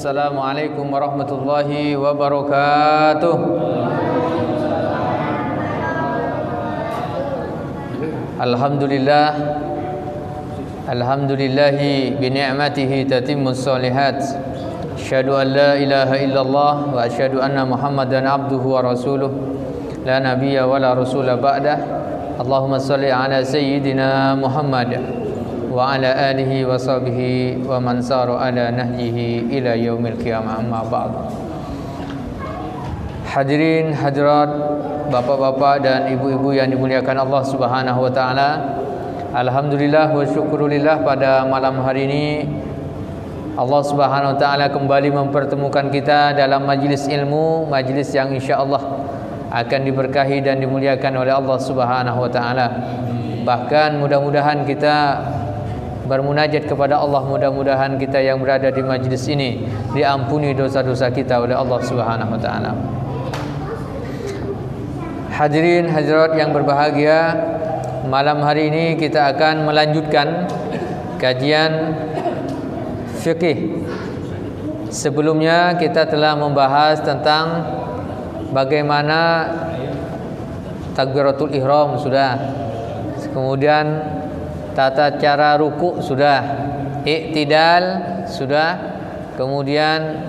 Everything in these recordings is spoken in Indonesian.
Assalamualaikum warahmatullahi wabarakatuh. Alhamdulillah Alhamdulillahi bi ni'matihi tatimmus solihat. Asyhadu an la ilaha illallah wa asyhadu anna Muhammadan abduhu wa rasuluh. La nabiyya wa la rasula ba'dah. Allahumma salli ala sayyidina Muhammad wa ala alihi wa sahbihi wa man sara ala nahjihi ila yaumil qiyamah amma ba'd. Hadirin hadirat bapak-bapak dan ibu-ibu yang dimuliakan Allah Subhanahu wa taala. Alhamdulillah wa syukurillah pada malam hari ini Allah Subhanahu wa taala kembali mempertemukan kita dalam majlis ilmu, majlis yang insya-Allah akan diberkahi dan dimuliakan oleh Allah Subhanahu wa taala. Bahkan mudah-mudahan kita bermunajat kepada Allah mudah-mudahan kita yang berada di majlis ini diampuni dosa-dosa kita oleh Allah Subhanahu wa taala. Hadirin hadirat yang berbahagia, malam hari ini kita akan melanjutkan kajian fikih. Sebelumnya kita telah membahas tentang bagaimana takbiratul ihram sudah. Kemudian tata cara ruku sudah, iktidal sudah, kemudian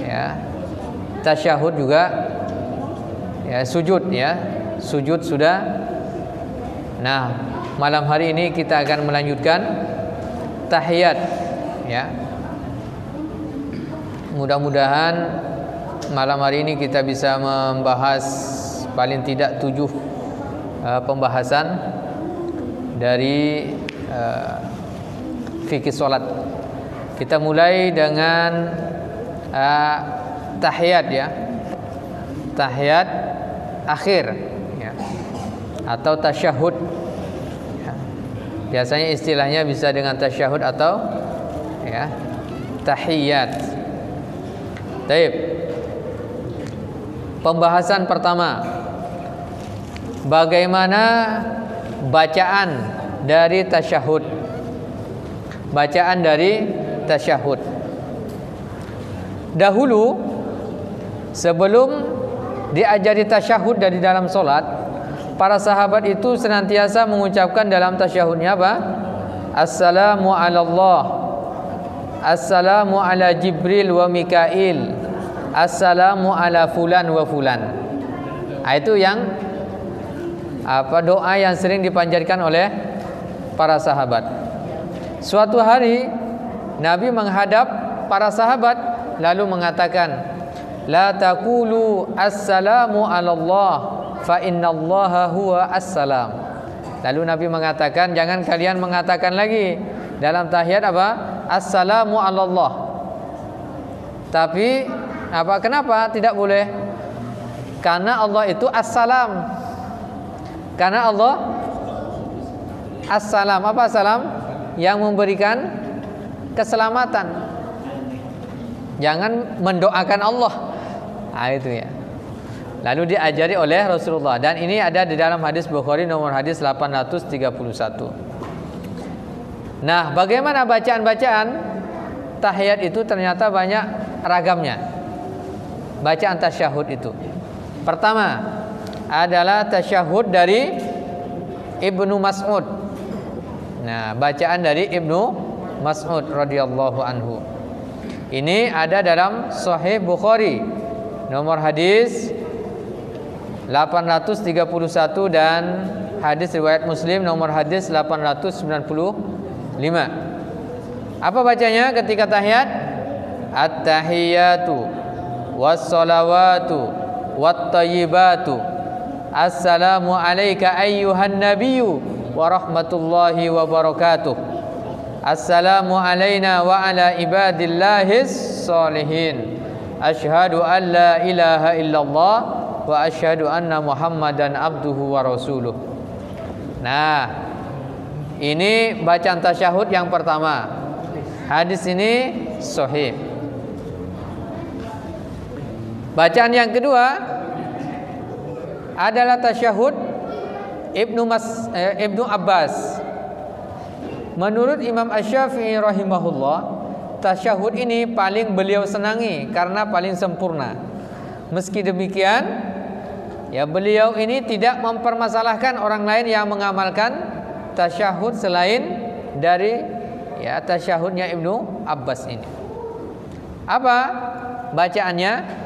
ya tasyahud juga ya sujud ya. Sujud sudah. Nah malam hari ini kita akan melanjutkan tahiyat ya. Mudah-mudahan malam hari ini kita bisa membahas paling tidak tujuh uh, pembahasan dari uh, fikih solat. Kita mulai dengan uh, tahiyat ya. Tahiyat akhir ya. atau tasyahud. Ya. biasanya istilahnya bisa dengan tasyahud atau ya tahiyat. Taib. Pembahasan pertama. Bagaimana bacaan dari tasyahud. Bacaan dari tasyahud. Dahulu sebelum diajari tasyahud dari dalam solat para sahabat itu senantiasa mengucapkan dalam tasyahudnya apa? Assalamu ala Allah assalamu ala Jibril wa Mikail. Assalamu ala fulan wa fulan. Nah, itu yang apa doa yang sering dipanjatkan oleh para sahabat suatu hari Nabi menghadap para sahabat lalu mengatakan La taqulu assalamu ala Allah fa innallaha huwa assalam. Lalu Nabi mengatakan jangan kalian mengatakan lagi dalam tahiyat apa? Assalamu ala Allah. Tapi apa kenapa tidak boleh? Karena Allah itu assalam. Karena Allah assalam. Apa assalam? Yang memberikan keselamatan. Jangan mendoakan Allah Nah, itu ya. Lalu diajari oleh Rasulullah dan ini ada di dalam hadis Bukhari nomor hadis 831. Nah, bagaimana bacaan-bacaan tahiyat itu ternyata banyak ragamnya. Bacaan tasyahud itu. Pertama adalah tasyahud dari Ibnu Mas'ud. Nah, bacaan dari Ibnu Mas'ud radhiyallahu anhu. Ini ada dalam Sahih Bukhari Nomor hadis 831 dan hadis riwayat Muslim nomor hadis 895. Apa bacanya ketika tahiyat? At-tahiyatu was-salawatu wat-tayyibatu. Assalamu alayka ayyuhan nabiyyu wa rahmatullahi wa barakatuh. Assalamu alayna wa ala ibadillahis salihin. Ashhadu an la ilaha illallah wa ashhadu anna Muhammadan abduhu wa rasuluh. Nah, ini bacaan tasyahud yang pertama. Hadis ini sahih. Bacaan yang kedua adalah tasyahud Ibnu Mas eh, Ibnu Abbas. Menurut Imam Asy-Syafi'i rahimahullah, tasyahud ini paling beliau senangi karena paling sempurna. Meski demikian, ya beliau ini tidak mempermasalahkan orang lain yang mengamalkan tasyahud selain dari ya tasyahudnya Ibnu Abbas ini. Apa bacaannya?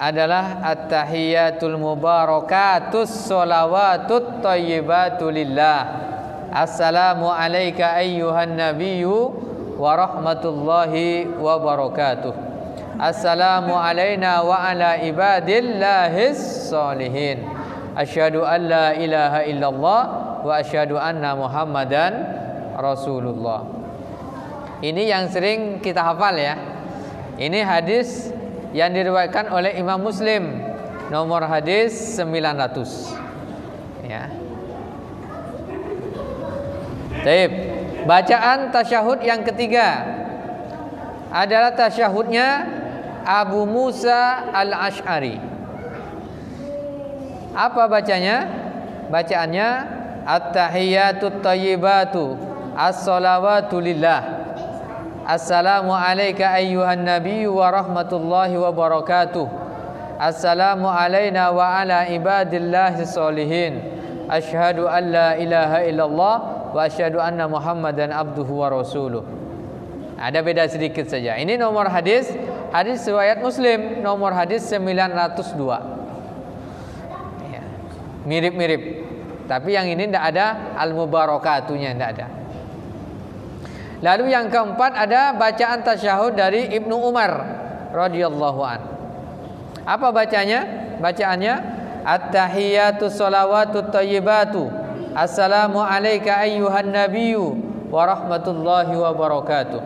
Adalah at-tahiyatul mubarakatus sholawatut thayyibatu lillah. Assalamu alayka ayyuhan nabiyyu wa rahmatullahi wa barakatuh. Assalamu alayna wa ala ibadillahis salihin. Asyhadu an la ilaha illallah wa asyhadu anna Muhammadan rasulullah. Ini yang sering kita hafal ya. Ini hadis yang diriwayatkan oleh Imam Muslim nomor hadis 900 ya Taib. Bacaan tasyahud yang ketiga adalah tasyahudnya Abu Musa Al-Ash'ari. Apa bacanya? Bacaannya At-tahiyatut tayyibatu As-salawatu lillah Assalamu alayka ayyuhan nabiyyu wa rahmatullahi wa barakatuh. Assalamu alayna wa ala ibadillahi salihin. Ashhadu an la ilaha illallah wa ashhadu anna Muhammadan abduhu wa rasuluh. Ada beda sedikit saja. Ini nomor hadis hadis riwayat Muslim nomor hadis 902. Ya. Mirip-mirip. Tapi yang ini tidak ada al-mubarakatuhnya tidak ada. Lalu yang keempat ada bacaan tasyahud dari Ibnu Umar radhiyallahu an. Apa bacanya? Bacaannya At-tahiyatu salawatu tayyibatu Assalamu alayka ayyuhan nabiyyu wa rahmatullahi wa barakatuh.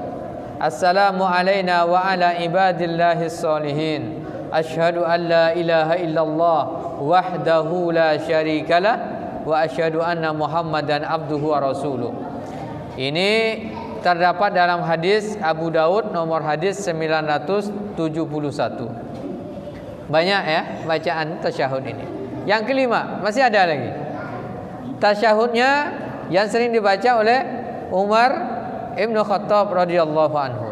Assalamu alayna wa ala ibadillahi salihin. Ashhadu an la ilaha illallah wahdahu la syarikalah wa ashhadu anna Muhammadan abduhu wa rasuluh. Ini terdapat dalam hadis Abu Daud nomor hadis 971. Banyak ya bacaan tasyahud ini. Yang kelima, masih ada lagi. Tasyahudnya yang sering dibaca oleh Umar Ibnu Khattab radhiyallahu anhu.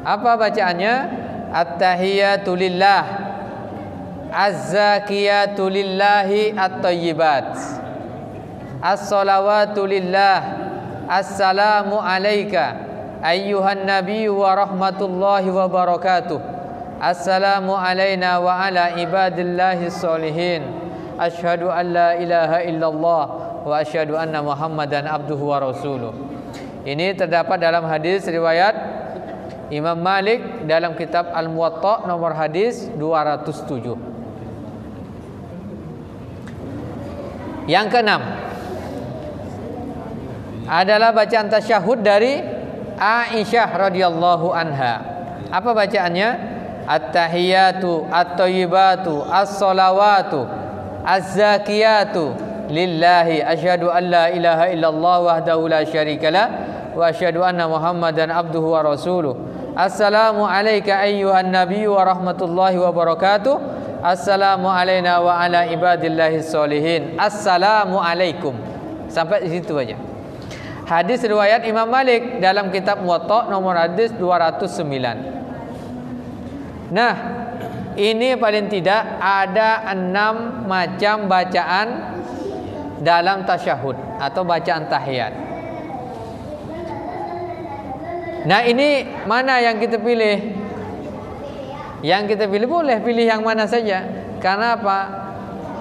Apa bacaannya? At-tahiyatu lillah Az-zakiyatu lillahi at-tayyibat As-salawatu lillah Assalamu alayka ayyuhan nabi wa rahmatullahi wa barakatuh. Assalamu alayna wa ala ibadillahi salihin. Ashhadu an la ilaha illallah wa ashhadu anna Muhammadan abduhu wa rasuluh. Ini terdapat dalam hadis riwayat Imam Malik dalam kitab Al-Muwatta nomor hadis 207. Yang keenam, adalah bacaan tasyahud dari Aisyah radhiyallahu anha. Apa bacaannya? At-tahiyatu at-thayyibatu as-salawatu az-zakiyatu lillahi asyhadu an la ilaha illallah wahdahu la syarikalah wa asyhadu anna Muhammadan abduhu wa rasuluh. Assalamu alayka ayyuhan nabiy wa rahmatullahi wa barakatuh. Assalamu alayna wa ala ibadillahi salihin. Assalamu alaikum. Sampai di situ aja. Hadis riwayat Imam Malik dalam kitab Muwatta nomor hadis 209. Nah, ini paling tidak ada enam macam bacaan dalam tasyahud atau bacaan tahiyat. Nah, ini mana yang kita pilih? Yang kita pilih boleh pilih yang mana saja. Karena apa?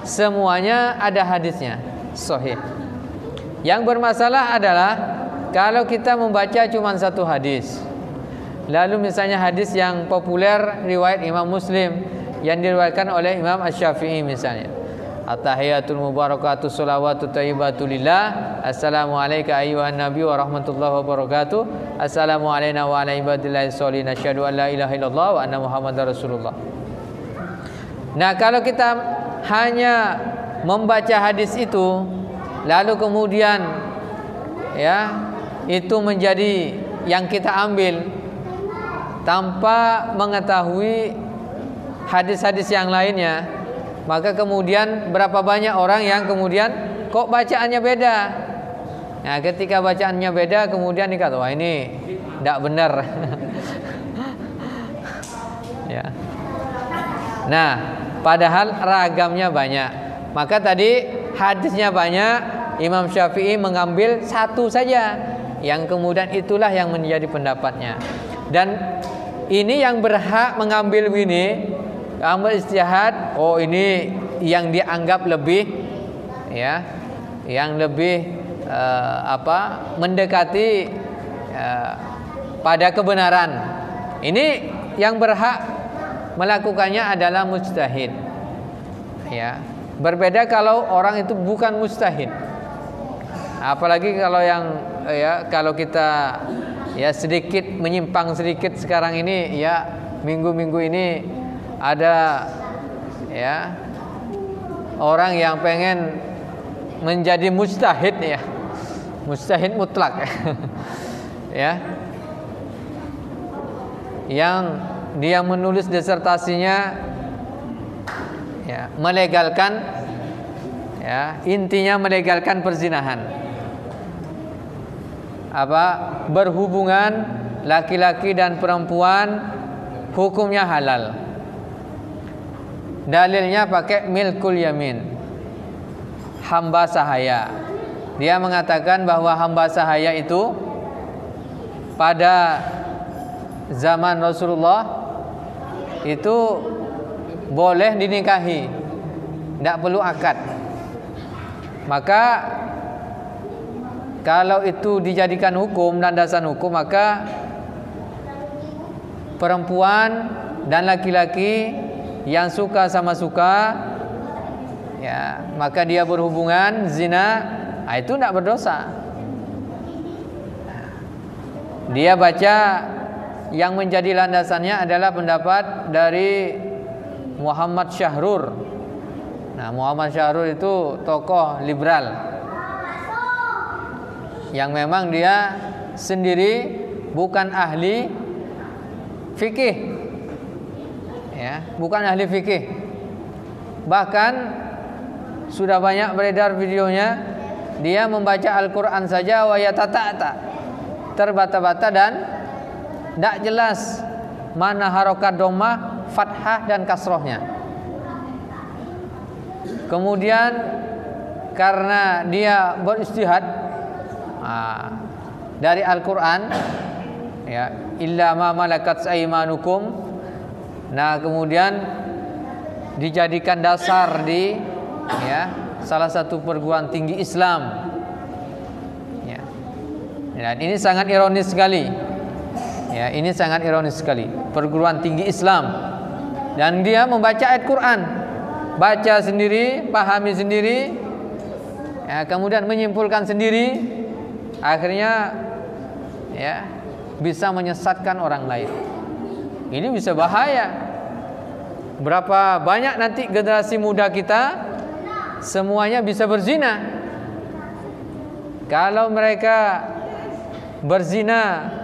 Semuanya ada hadisnya. Sahih. Yang bermasalah adalah kalau kita membaca cuma satu hadis. Lalu misalnya hadis yang populer riwayat Imam Muslim yang diriwayatkan oleh Imam Asy-Syafi'i misalnya. At-tahiyatul mubarakatuh shalawatu thayyibatu lillah. Assalamu ayyuhan nabiy wa rahmatullahi wa barakatuh. Assalamu alayna wa ala ibadillahi sholihin. Asyhadu an la ilaha illallah wa anna Muhammadar Rasulullah. Nah, kalau kita hanya membaca hadis itu lalu kemudian ya itu menjadi yang kita ambil tanpa mengetahui hadis-hadis yang lainnya maka kemudian berapa banyak orang yang kemudian kok bacaannya beda nah ketika bacaannya beda kemudian dikata wah ini tidak benar. ya. Nah, padahal ragamnya banyak. Maka tadi hadisnya banyak, Imam Syafi'i mengambil satu saja yang kemudian itulah yang menjadi pendapatnya. Dan ini yang berhak mengambil ini ambil istihad, oh ini yang dianggap lebih ya, yang lebih uh, apa? mendekati uh, pada kebenaran. Ini yang berhak melakukannya adalah mustahid. Ya. Berbeda kalau orang itu bukan mustahid. Apalagi kalau yang ya kalau kita ya sedikit menyimpang sedikit sekarang ini ya minggu-minggu ini ada ya orang yang pengen menjadi mustahid ya. Mustahid mutlak ya. Yang dia menulis disertasinya ya, melegalkan ya, intinya melegalkan perzinahan. Apa? Berhubungan laki-laki dan perempuan hukumnya halal. Dalilnya pakai milkul yamin. Hamba sahaya. Dia mengatakan bahwa hamba sahaya itu pada zaman Rasulullah itu boleh dinikahi tidak perlu akad maka kalau itu dijadikan hukum landasan hukum maka perempuan dan laki-laki yang suka sama suka ya maka dia berhubungan zina. Nah, itu tidak berdosa. Dia baca yang menjadi landasannya adalah pendapat dari Muhammad Syahrur. Nah, Muhammad Syahrur itu tokoh liberal yang memang dia sendiri bukan ahli fikih. Ya, bukan ahli fikih. Bahkan sudah banyak beredar videonya dia membaca Al-Qur'an saja wa yatata terbata-bata dan tidak jelas mana harokat domah, fathah dan kasrohnya. Kemudian karena dia beristihad ah, dari Al-Quran, ya illa ma malakat aimanukum. Nah kemudian dijadikan dasar di ya salah satu perguruan tinggi Islam. Ya. Dan ini sangat ironis sekali. Ya, ini sangat ironis sekali. Perguruan tinggi Islam dan dia membaca ayat Quran, baca sendiri, pahami sendiri, ya, kemudian menyimpulkan sendiri, akhirnya ya bisa menyesatkan orang lain. Ini bisa bahaya. Berapa banyak nanti generasi muda kita semuanya bisa berzina. Kalau mereka berzina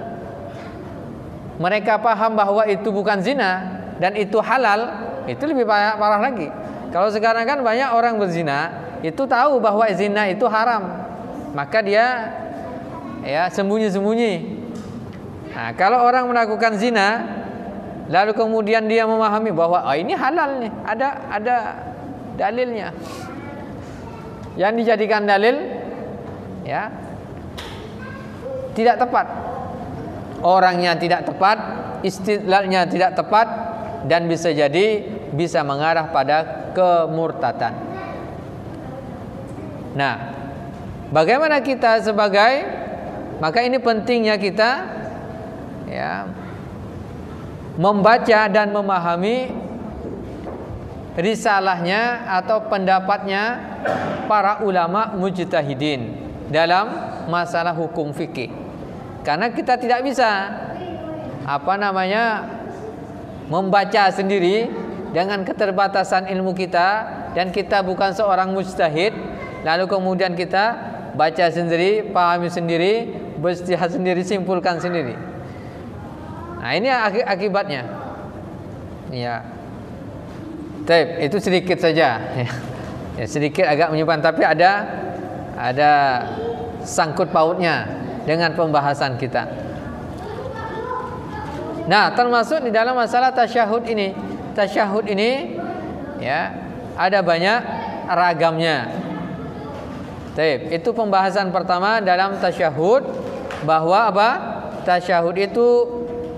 mereka paham bahwa itu bukan zina dan itu halal, itu lebih parah, parah lagi. Kalau sekarang kan banyak orang berzina, itu tahu bahwa zina itu haram. Maka dia ya sembunyi-sembunyi. Nah, kalau orang melakukan zina lalu kemudian dia memahami bahwa oh, ini halal nih, ada ada dalilnya. Yang dijadikan dalil ya tidak tepat orangnya tidak tepat, istidlalnya tidak tepat dan bisa jadi bisa mengarah pada kemurtatan. Nah, bagaimana kita sebagai maka ini pentingnya kita ya membaca dan memahami risalahnya atau pendapatnya para ulama mujtahidin dalam masalah hukum fikih. Karena kita tidak bisa apa namanya membaca sendiri dengan keterbatasan ilmu kita dan kita bukan seorang mujtahid lalu kemudian kita baca sendiri, pahami sendiri, beristihad sendiri, simpulkan sendiri. Nah, ini akibatnya. Ya. Taip, itu sedikit saja. Ya, sedikit agak menyimpan tapi ada ada sangkut pautnya dengan pembahasan kita. Nah, termasuk di dalam masalah tasyahud ini. Tasyahud ini ya, ada banyak ragamnya. Taib. Itu pembahasan pertama dalam tasyahud bahwa apa? Tasyahud itu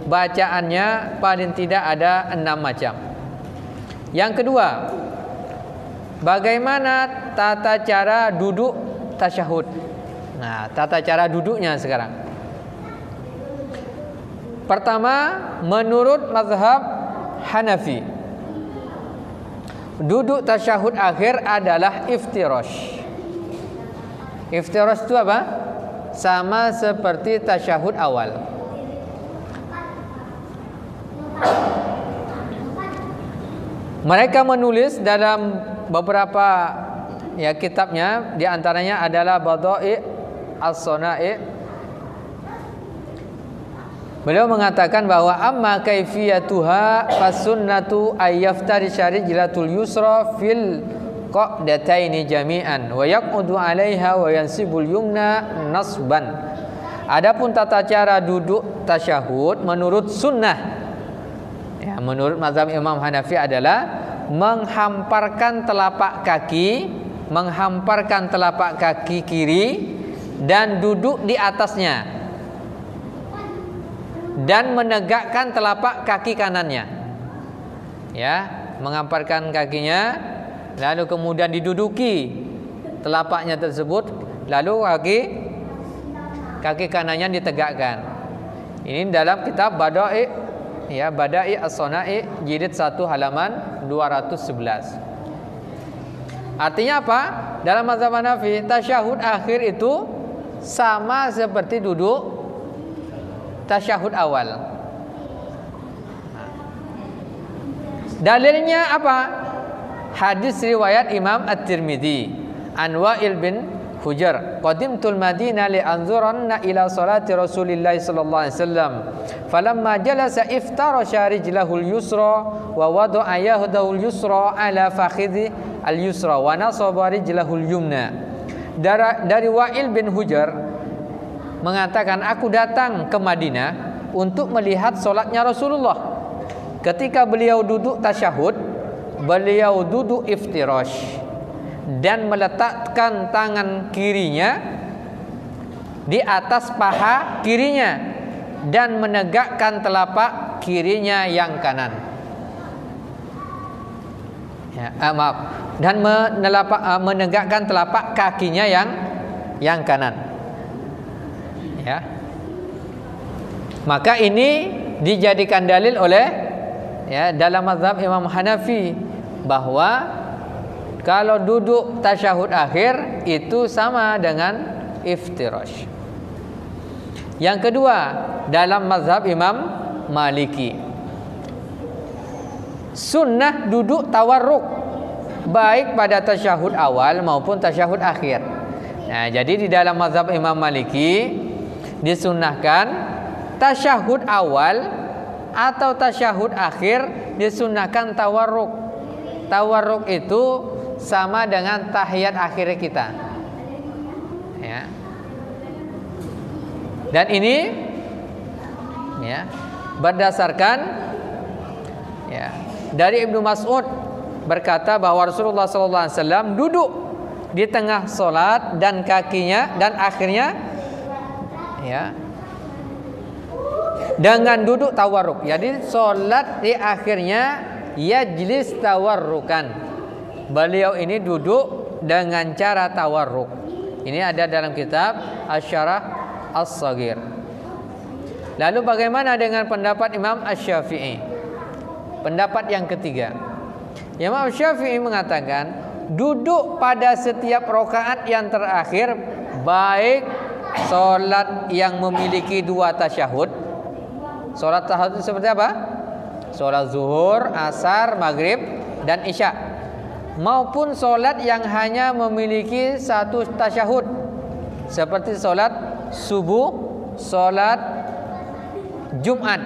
bacaannya paling tidak ada enam macam. Yang kedua, bagaimana tata cara duduk tasyahud? Nah, tata cara duduknya sekarang. Pertama, menurut mazhab Hanafi, duduk tasyahud akhir adalah iftirash. Iftirash itu apa? Sama seperti tasyahud awal. Mereka menulis dalam beberapa ya kitabnya di antaranya adalah Badai As-Sana'i Beliau mengatakan bahwa amma kaifiyatuha fasunnatu ayyaftari syarijilatul yusra fil qadataini jami'an wa yaqudu 'alaiha wa yansibul yumna nasban. Adapun tata cara duduk tasyahud menurut sunnah ya, menurut mazhab Imam Hanafi adalah menghamparkan telapak kaki menghamparkan telapak kaki kiri dan duduk di atasnya dan menegakkan telapak kaki kanannya. Ya, mengamparkan kakinya lalu kemudian diduduki telapaknya tersebut lalu kaki kaki kanannya ditegakkan. Ini dalam kitab Badai ya Badai As-Sonai jilid 1 halaman 211. Artinya apa? Dalam mazhab Hanafi, tasyahud akhir itu sama seperti duduk tasyahud awal. Dalilnya apa? Hadis riwayat Imam At-Tirmidzi an Wa'il bin Hujar. Qadimtul Madinah li anzuranna ila salati Rasulillah sallallahu alaihi wasallam. Falamma jalasa iftara rijlahu al-yusra wa wada'a yahdahu al-yusra ala fakhidhi al-yusra wa nasaba rijlahu al-yumna dari, dari Wa'il bin Hujar mengatakan aku datang ke Madinah untuk melihat solatnya Rasulullah. Ketika beliau duduk tasyahud, beliau duduk iftirash dan meletakkan tangan kirinya di atas paha kirinya dan menegakkan telapak kirinya yang kanan. Ya, eh, maaf. Dan menelapak, eh, menegakkan telapak kakinya yang yang kanan. Ya. Maka ini dijadikan dalil oleh ya dalam mazhab Imam Hanafi bahwa kalau duduk tasyahud akhir itu sama dengan iftirash. Yang kedua, dalam mazhab Imam Maliki. Sunnah duduk tawarruk baik pada tasyahud awal maupun tasyahud akhir. Nah, jadi di dalam mazhab Imam Maliki disunahkan tasyahud awal atau tasyahud akhir disunahkan tawarruk. Tawarruk itu sama dengan tahiyat akhir kita. Ya. Dan ini ya, berdasarkan ya, dari Ibnu Mas'ud berkata bahwa Rasulullah SAW duduk di tengah solat dan kakinya dan akhirnya ya dengan duduk tawarruk jadi solat di akhirnya yajlis tawarrukan. Beliau ini duduk dengan cara tawarruk. Ini ada dalam kitab Asyarah As-Sagir lalu bagaimana dengan pendapat Imam Asy-Syafi'i pendapat yang ketiga. Imam Syafi'i mengatakan duduk pada setiap rokaat yang terakhir baik Solat yang memiliki dua tasyahud. Solat tasyahud seperti apa? Solat zuhur, asar, maghrib, dan isya. Maupun solat yang hanya memiliki satu tasyahud. Seperti solat subuh, solat jumat.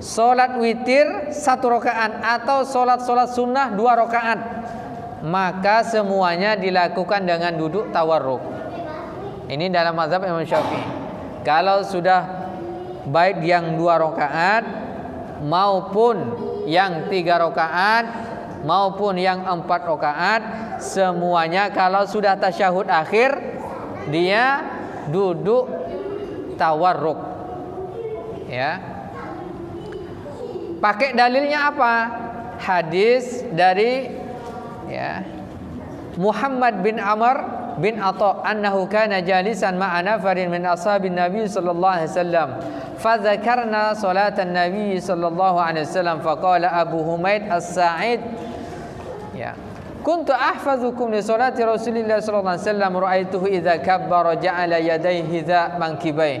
Solat witir satu rokaan. Atau solat-solat sunnah dua rokaan. Maka semuanya dilakukan dengan duduk tawarruk. Ini dalam mazhab Imam Syafi'i. Kalau sudah baik yang dua rakaat maupun yang tiga rakaat maupun yang empat rakaat semuanya kalau sudah tasyahud akhir dia duduk tawarruk. Ya. Pakai dalilnya apa? Hadis dari ya Muhammad bin Amr bin Atha annahu kana jalisan ma'a nafarin min ashabin Nabi sallallahu alaihi wasallam فذكرنا صلاة النبي صلى الله عليه وسلم فقال أبو حميد السعيد ya كنت أحفظكم لصلاة رسول الله صلى الله عليه وسلم رأيته إذا كبر جعل يديه ذا منكبيه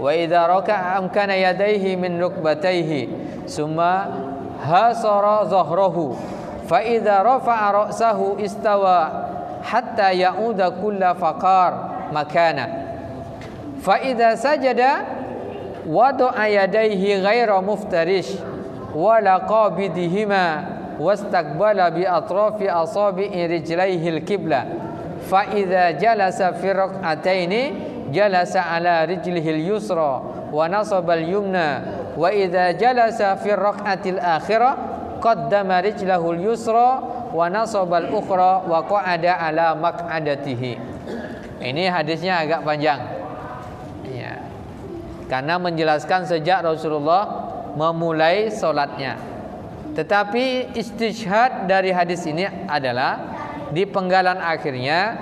وإذا ركع أمكن يديه من ركبتيه ثم هاصر ظهره فإذا رفع رأسه استوى hatta ya'uda kulla faqar makana fa idza sajada wada'a yadayhi ghaira muftarish wala qabidihima wastaqbala bi atrafi asabi'i rijlaihi al-qibla fa idza jalasa fi rak'ataini jalasa ala rijlihi al-yusra wa nasaba al-yumna wa qaddama al-yusra wa nasabal ukhra wa qa'ada ala maq'adatihi. Ini hadisnya agak panjang. Ya. Karena menjelaskan sejak Rasulullah memulai solatnya. Tetapi istishhad dari hadis ini adalah di penggalan akhirnya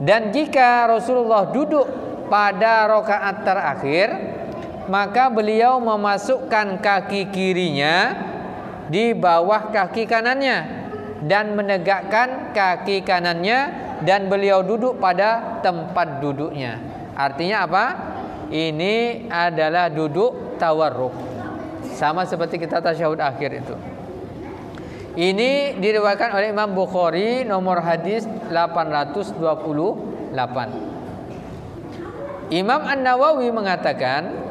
dan jika Rasulullah duduk pada rokaat terakhir maka beliau memasukkan kaki kirinya di bawah kaki kanannya dan menegakkan kaki kanannya dan beliau duduk pada tempat duduknya. Artinya apa? Ini adalah duduk tawarruk. Sama seperti kita tasyahud akhir itu. Ini diriwayatkan oleh Imam Bukhari nomor hadis 828. Imam An-Nawawi mengatakan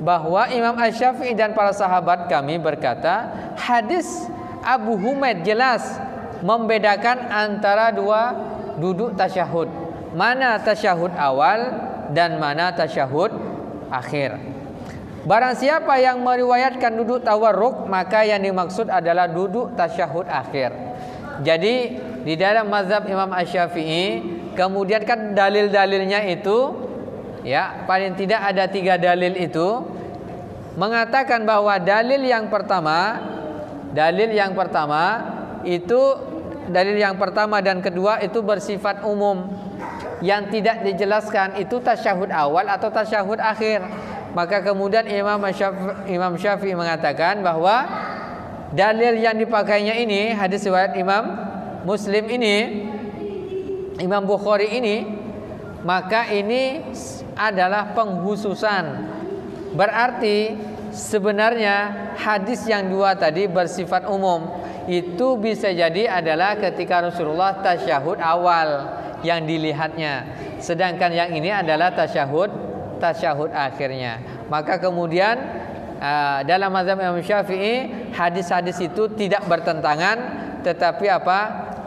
bahwa Imam Asy-Syafi'i dan para sahabat kami berkata, hadis Abu Humaid jelas membedakan antara dua duduk tasyahud. Mana tasyahud awal dan mana tasyahud akhir. Barang siapa yang meriwayatkan duduk tawarruk maka yang dimaksud adalah duduk tasyahud akhir. Jadi di dalam mazhab Imam Asy-Syafi'i kemudian kan dalil-dalilnya itu ya paling tidak ada tiga dalil itu mengatakan bahwa dalil yang pertama dalil yang pertama itu dalil yang pertama dan kedua itu bersifat umum. Yang tidak dijelaskan itu tasyahud awal atau tasyahud akhir. Maka kemudian Imam Syafi'i, Imam Syafi'i mengatakan bahwa dalil yang dipakainya ini hadis riwayat Imam Muslim ini Imam Bukhari ini maka ini adalah penghususan berarti sebenarnya hadis yang dua tadi bersifat umum itu bisa jadi adalah ketika Rasulullah tasyahud awal yang dilihatnya. Sedangkan yang ini adalah tasyahud tasyahud akhirnya. Maka kemudian uh, dalam mazhab Imam Syafi'i hadis-hadis itu tidak bertentangan tetapi apa?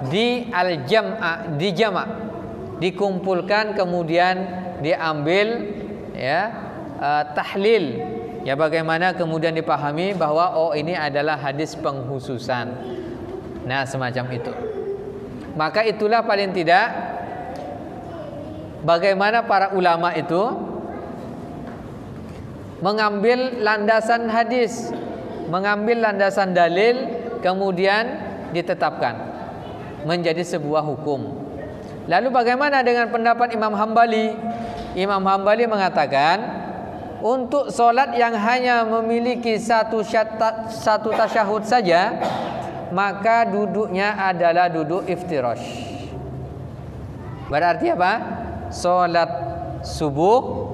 di al-jam'a, di jama' dikumpulkan kemudian diambil ya uh, tahlil Ya bagaimana kemudian dipahami bahwa oh ini adalah hadis penghususan. Nah, semacam itu. Maka itulah paling tidak bagaimana para ulama itu mengambil landasan hadis, mengambil landasan dalil kemudian ditetapkan menjadi sebuah hukum. Lalu bagaimana dengan pendapat Imam Hambali? Imam Hambali mengatakan untuk solat yang hanya memiliki satu satu tasyahud saja maka duduknya adalah duduk iftirash. Berarti apa? Solat subuh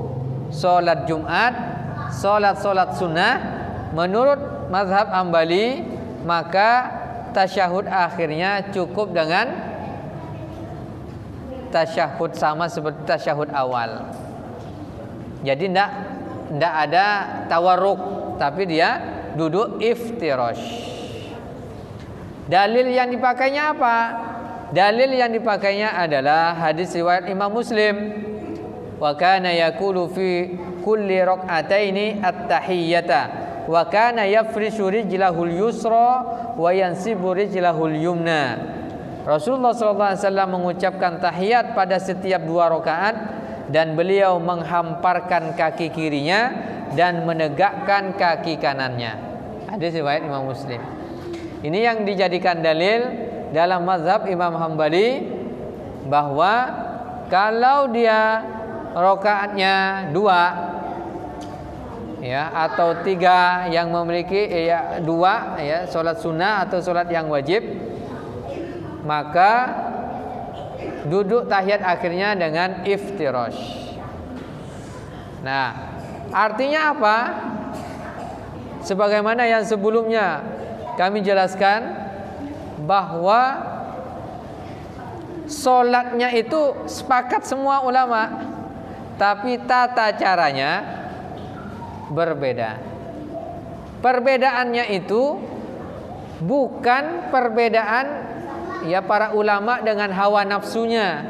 solat jumat solat solat sunnah. Menurut mazhab ambali maka tasyahud akhirnya cukup dengan tasyahud sama seperti tasyahud awal. Jadi tidak tidak ada tawarruk tapi dia duduk iftirash. Dalil yang dipakainya apa? Dalil yang dipakainya adalah hadis riwayat Imam Muslim. Wa kana yaqulu fi kulli rak'ataini at-tahiyyata. Wa kana yafrishu rijlahul yusra wa yansibu rijlahul yumna Rasulullah SAW mengucapkan tahiyat pada setiap dua rakaat dan beliau menghamparkan kaki kirinya dan menegakkan kaki kanannya. Hadis riwayat Imam Muslim. Ini yang dijadikan dalil dalam mazhab Imam Hambali bahwa kalau dia rokaatnya dua ya atau tiga yang memiliki ya dua ya sholat sunnah atau sholat yang wajib maka duduk tahiyat akhirnya dengan iftirash. Nah, artinya apa? Sebagaimana yang sebelumnya kami jelaskan bahwa solatnya itu sepakat semua ulama, tapi tata caranya berbeda. Perbedaannya itu bukan perbedaan ya para ulama dengan hawa nafsunya.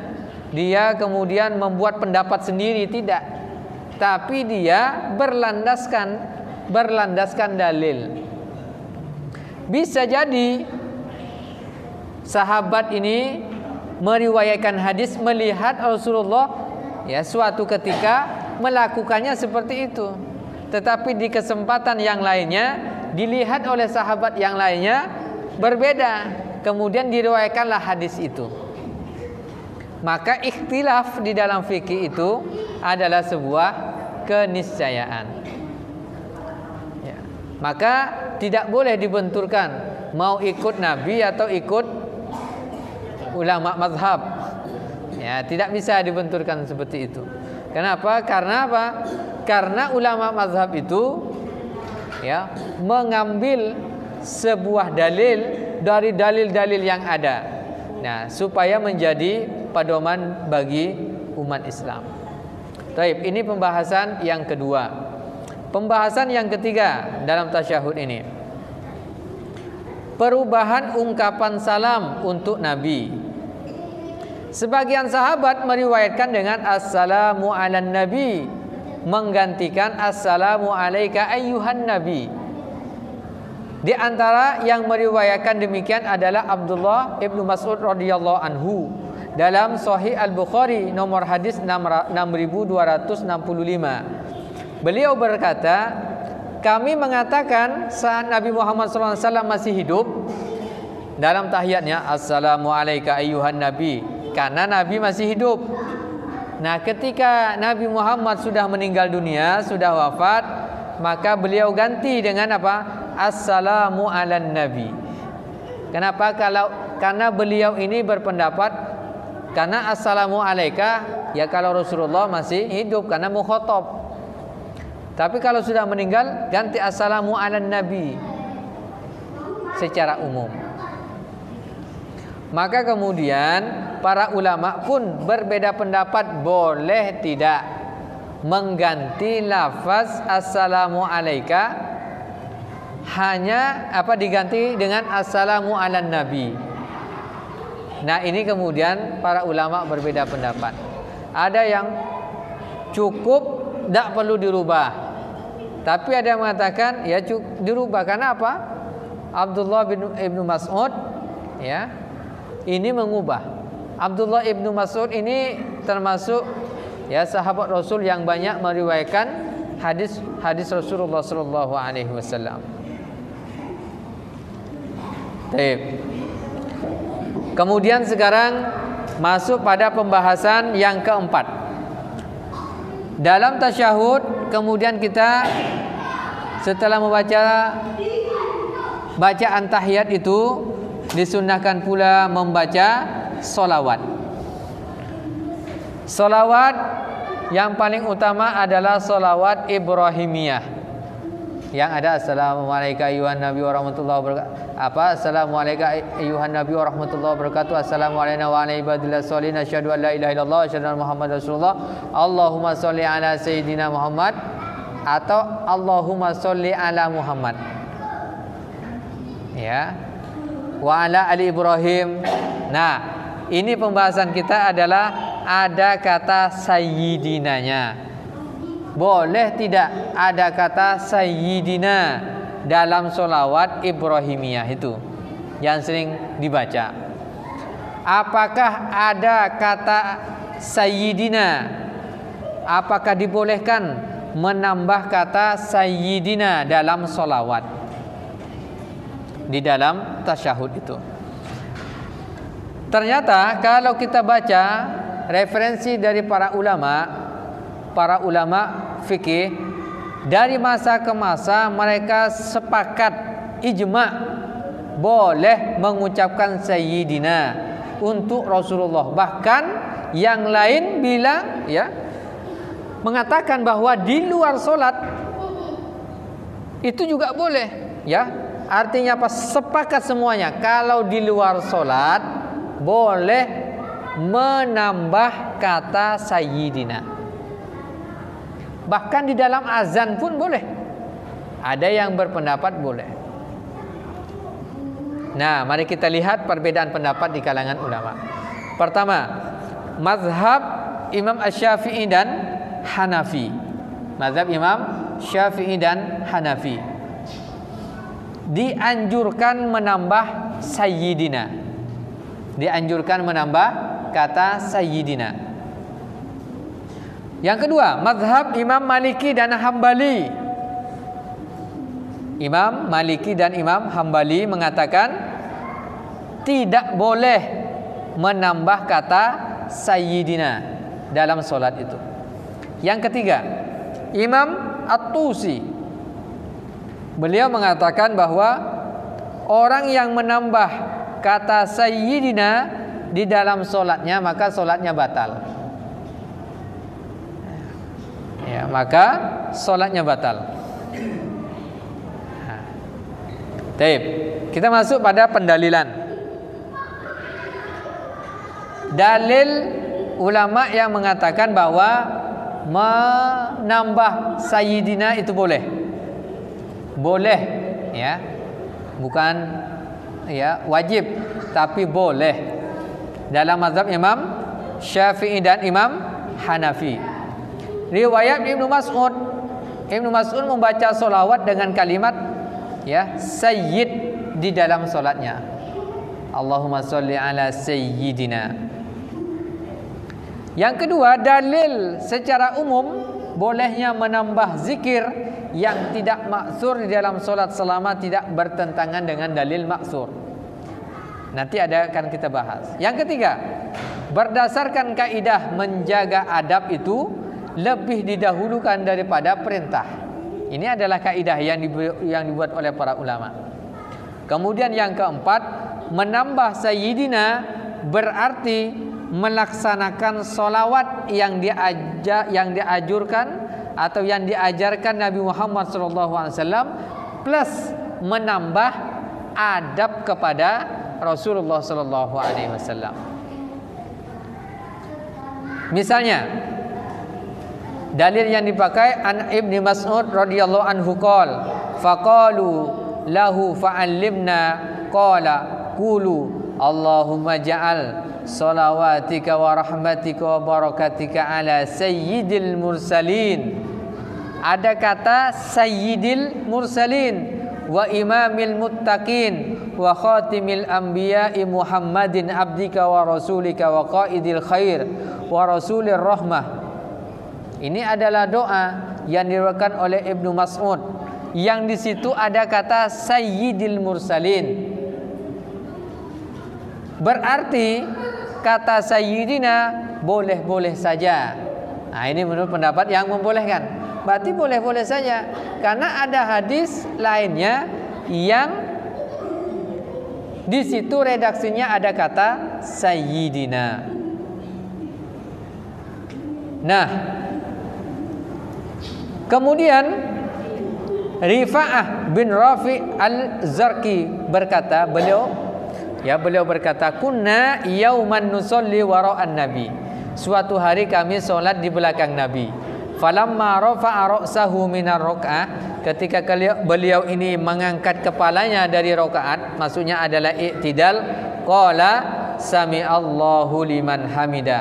Dia kemudian membuat pendapat sendiri tidak. Tapi dia berlandaskan berlandaskan dalil. Bisa jadi sahabat ini meriwayatkan hadis melihat Rasulullah ya suatu ketika melakukannya seperti itu. Tetapi di kesempatan yang lainnya dilihat oleh sahabat yang lainnya berbeda. Kemudian diriwayatkanlah hadis itu. Maka ikhtilaf di dalam fikih itu adalah sebuah keniscayaan. Ya. Maka tidak boleh dibenturkan mau ikut Nabi atau ikut ulama mazhab. Ya, tidak bisa dibenturkan seperti itu. Kenapa? Karena apa? Karena ulama mazhab itu ya mengambil sebuah dalil dari dalil-dalil yang ada. Nah, supaya menjadi pedoman bagi umat Islam. Taib, ini pembahasan yang kedua. Pembahasan yang ketiga dalam tasyahud ini. Perubahan ungkapan salam untuk Nabi. Sebagian sahabat meriwayatkan dengan assalamu ala nabi menggantikan assalamu alayka ayyuhan nabi. Di antara yang meriwayatkan demikian adalah Abdullah ibnu Mas'ud radhiyallahu anhu dalam Sahih Al Bukhari nomor hadis 6265. Beliau berkata, kami mengatakan saat Nabi Muhammad SAW masih hidup dalam tahiyatnya Assalamualaikum ayuhan Nabi karena Nabi masih hidup. Nah, ketika Nabi Muhammad sudah meninggal dunia, sudah wafat, maka beliau ganti dengan apa? Assalamu ala Nabi. Kenapa? Kalau karena beliau ini berpendapat karena assalamu alaika ya kalau Rasulullah masih hidup karena mukhotob tapi kalau sudah meninggal ganti assalamu ala nabi secara umum. Maka kemudian para ulama pun berbeda pendapat boleh tidak mengganti lafaz assalamu alaika hanya apa diganti dengan assalamu ala nabi. Nah, ini kemudian para ulama berbeda pendapat. Ada yang cukup tidak perlu dirubah tapi ada yang mengatakan ya dirubah karena apa? Abdullah bin Ibnu Mas'ud ya ini mengubah. Abdullah Ibnu Mas'ud ini termasuk ya sahabat Rasul yang banyak meriwayatkan hadis hadis Rasulullah sallallahu alaihi wasallam. Baik. Kemudian sekarang masuk pada pembahasan yang keempat. Dalam tasyahud kemudian kita setelah membaca bacaan tahiyat itu disunahkan pula membaca solawat. Solawat yang paling utama adalah solawat Ibrahimiyah yang ada assalamualaikum ayuhan nabi warahmatullahi wabarakatuh. Apa? Assalamualaikum ayuhan nabi warahmatullahi wabarakatuh. Assalamualaikum wa ala ibadillah sholihin asyhadu an la ilaha illallah asyhadu anna muhammad rasulullah. Allahumma sholli ala sayyidina muhammad atau allahumma sholli ala muhammad. Ya. Wa ala ali ibrahim. Nah ini pembahasan kita adalah ada kata sayyidinanya? Boleh tidak ada kata sayyidina dalam solawat Ibrahimiyah itu yang sering dibaca? Apakah ada kata sayyidina? Apakah dibolehkan menambah kata sayyidina dalam solawat di dalam tasyahud itu? Ternyata kalau kita baca referensi dari para ulama, para ulama fikih dari masa ke masa mereka sepakat ijma boleh mengucapkan sayyidina untuk Rasulullah. Bahkan yang lain bilang ya mengatakan bahwa di luar solat itu juga boleh ya. Artinya apa? Sepakat semuanya. Kalau di luar solat boleh menambah kata sayyidina. Bahkan di dalam azan pun boleh. Ada yang berpendapat boleh. Nah, mari kita lihat perbedaan pendapat di kalangan ulama. Pertama, mazhab Imam Asy-Syafi'i dan Hanafi. Mazhab Imam Syafi'i dan Hanafi. Dianjurkan menambah sayyidina dianjurkan menambah kata sayyidina. Yang kedua, mazhab Imam Maliki dan Hambali. Imam Maliki dan Imam Hambali mengatakan tidak boleh menambah kata sayyidina dalam solat itu. Yang ketiga, Imam At-Tusi beliau mengatakan bahwa orang yang menambah kata sayyidina di dalam solatnya maka solatnya batal. Ya, maka solatnya batal. Kita masuk pada pendalilan. Dalil ulama yang mengatakan bahwa menambah sayyidina itu boleh. Boleh, ya. Bukan ya wajib tapi boleh dalam mazhab Imam Syafi'i dan Imam Hanafi. Riwayat Ibnu Mas'ud Ibnu Mas'ud membaca solawat dengan kalimat ya sayyid di dalam solatnya. Allahumma salli ala sayyidina. Yang kedua dalil secara umum bolehnya menambah zikir yang tidak maksur di dalam solat selama tidak bertentangan dengan dalil maksur. Nanti ada akan kita bahas. Yang ketiga, berdasarkan kaidah menjaga adab itu lebih didahulukan daripada perintah. Ini adalah kaidah yang yang dibuat oleh para ulama. Kemudian yang keempat, menambah sayyidina berarti melaksanakan solawat yang diajar yang diajurkan atau yang diajarkan Nabi Muhammad SAW plus menambah adab kepada Rasulullah wasallam. Misalnya dalil yang dipakai an Ibnu Mas'ud radhiyallahu anhu qol faqalu lahu fa'allimna qala qulu Allahumma ja'al salawatika wa rahmatika wa barakatika ala sayyidil mursalin ada kata sayyidil mursalin wa imamil muttaqin wa khatimil anbiya'i Muhammadin abdika wa rasulika wa qaidil khair wa rasulir rahmah. Ini adalah doa yang diriwayatkan oleh Ibnu Mas'ud yang di situ ada kata sayyidil mursalin. Berarti kata sayyidina boleh-boleh saja. Nah, ini menurut pendapat yang membolehkan. Berarti boleh-boleh saja karena ada hadis lainnya yang di situ redaksinya ada kata sayyidina. Nah, kemudian Rifa'ah bin Rafi al-Zarki berkata, beliau ya beliau berkata, "Kunna yauman nusolli wara'an nabi." Suatu hari kami solat di belakang Nabi. Falamma rafa'a ra'sahu minar rak'ah ketika beliau ini mengangkat kepalanya dari rakaat maksudnya adalah i'tidal qala sami Allahu liman hamida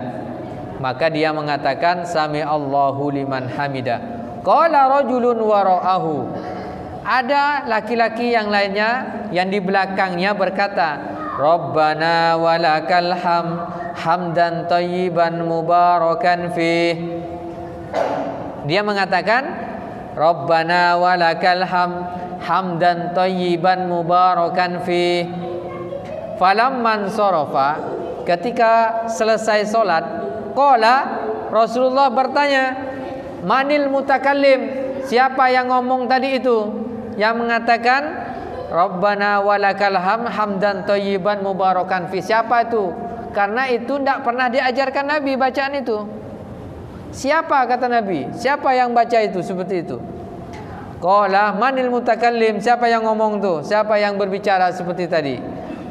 maka dia mengatakan sami Allahu liman hamida qala rajulun wara'ahu. Ada laki-laki yang lainnya yang di belakangnya berkata Rabbana walakal ham hamdan tayyiban mubarakan fi dia mengatakan Rabbana walakal ham hamdan tayyiban mubarakan fi falamman sarafa ketika selesai solat qala Rasulullah bertanya manil mutakallim siapa yang ngomong tadi itu yang mengatakan Rabbana walakal ham hamdan thayyiban mubarakan fi. Siapa itu? Karena itu tidak pernah diajarkan Nabi bacaan itu. Siapa kata Nabi? Siapa yang baca itu seperti itu? Qala manil mutakallim? Siapa yang ngomong tuh? Siapa yang berbicara seperti tadi?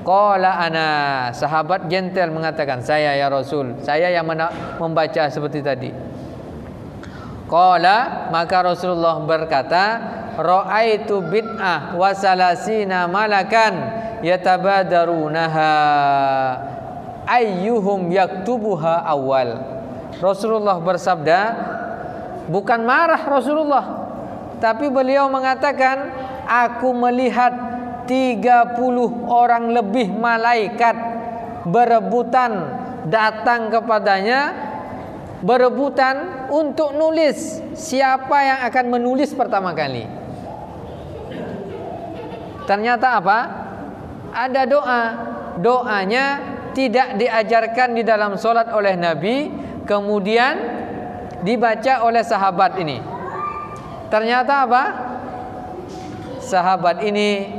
Qala ana. Sahabat gentle mengatakan, "Saya ya Rasul. Saya yang membaca seperti tadi." Qala maka Rasulullah berkata, Ra'aitu bid'ah wa salasina malakan yatabadarunaha ayyuhum yaktubuha awal. Rasulullah bersabda, bukan marah Rasulullah, tapi beliau mengatakan, aku melihat 30 orang lebih malaikat berebutan datang kepadanya berebutan untuk nulis siapa yang akan menulis pertama kali. Ternyata apa? Ada doa. Doanya tidak diajarkan di dalam solat oleh Nabi, kemudian dibaca oleh sahabat ini. Ternyata apa? Sahabat ini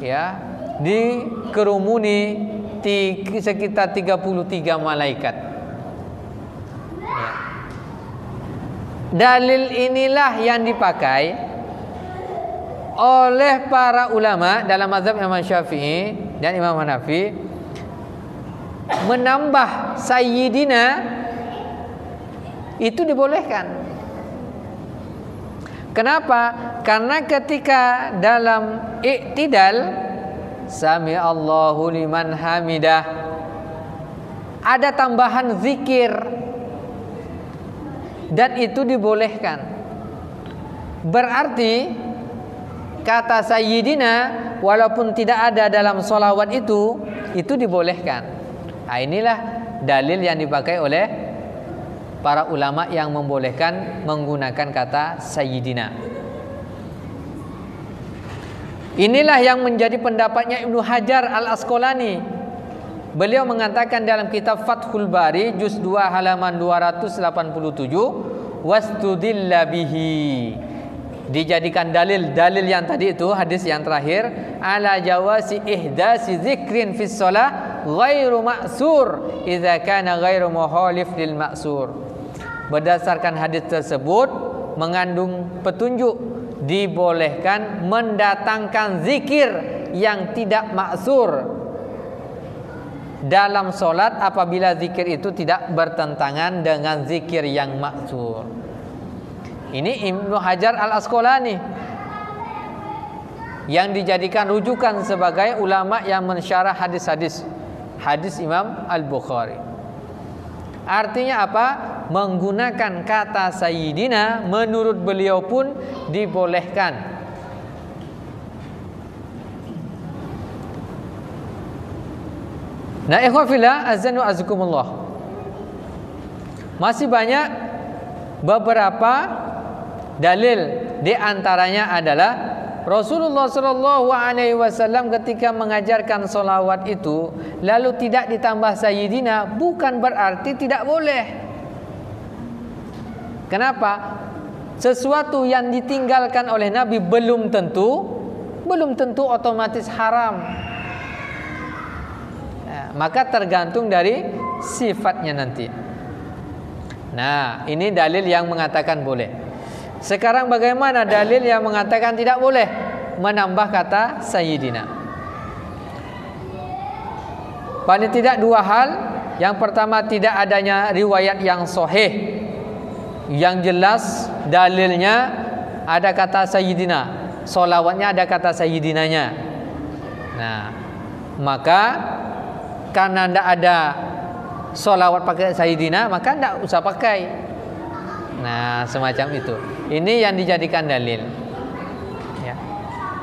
ya dikerumuni sekitar 33 malaikat. Ya. Dalil inilah yang dipakai oleh para ulama dalam mazhab Imam Syafi'i dan Imam Hanafi menambah sayyidina itu dibolehkan. Kenapa? Karena ketika dalam iktidal sami Allahu liman hamidah ada tambahan zikir dan itu dibolehkan. Berarti kata sayyidina walaupun tidak ada dalam solawat itu itu dibolehkan. Nah, inilah dalil yang dipakai oleh para ulama yang membolehkan menggunakan kata sayyidina. Inilah yang menjadi pendapatnya Ibnu Hajar Al Asqalani. Beliau mengatakan dalam kitab Fathul Bari juz 2 halaman 287 wastudilla bihi. Dijadikan dalil dalil yang tadi itu hadis yang terakhir ala jawasi ihdasi zikrin fi shalah ghairu ma'sur idza kana ghairu muhalif lil ma'sur. Berdasarkan hadis tersebut mengandung petunjuk dibolehkan mendatangkan zikir yang tidak maksur dalam solat apabila zikir itu tidak bertentangan dengan zikir yang maksur. Ini Ibnu Hajar Al Asqalani yang dijadikan rujukan sebagai ulama yang mensyarah hadis-hadis hadis Imam Al Bukhari. Artinya apa? Menggunakan kata sayyidina menurut beliau pun dibolehkan. Nah, ikhwafillah azanu azukumullah. Masih banyak beberapa Dalil di antaranya adalah Rasulullah Shallallahu Alaihi Wasallam ketika mengajarkan solawat itu lalu tidak ditambah sayyidina bukan berarti tidak boleh. Kenapa? Sesuatu yang ditinggalkan oleh Nabi belum tentu belum tentu otomatis haram. Maka tergantung dari sifatnya nanti. Nah, ini dalil yang mengatakan boleh. Sekarang bagaimana dalil yang mengatakan tidak boleh menambah kata sayyidina? Paling tidak dua hal. Yang pertama tidak adanya riwayat yang sahih yang jelas dalilnya ada kata sayyidina. Solawatnya ada kata sayyidinanya. Nah, maka karena tidak ada solawat pakai Sayyidina maka tidak usah pakai. Nah semacam itu. Ini yang dijadikan dalil. Ya.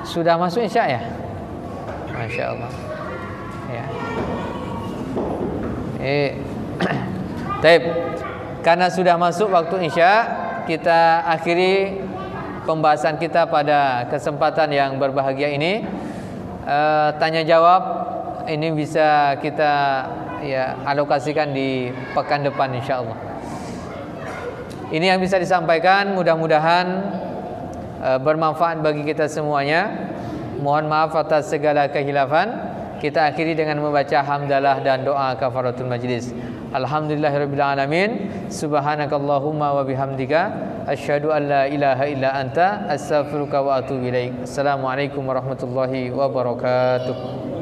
Sudah masuk isya ya? Masya Allah. Ya. Eh Taib. Karena sudah masuk waktu isya kita akhiri pembahasan kita pada kesempatan yang berbahagia ini. Uh, tanya jawab ini bisa kita ya alokasikan di pekan depan insyaallah. Ini yang bisa disampaikan mudah-mudahan uh, bermanfaat bagi kita semuanya. Mohon maaf atas segala kehilafan. Kita akhiri dengan membaca hamdalah dan doa kafaratul majlis. Alhamdulillahirabbil alamin. Subhanakallahumma wa bihamdika asyhadu an la ilaha illa anta astaghfiruka wa ilaik. Assalamualaikum warahmatullahi wabarakatuh.